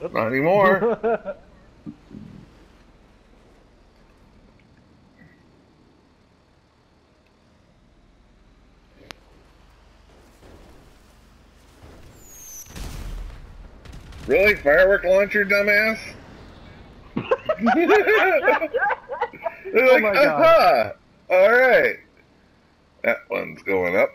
Not anymore. really? Firework launcher, dumbass? They're Oh my God. aha! Alright. That one's going up.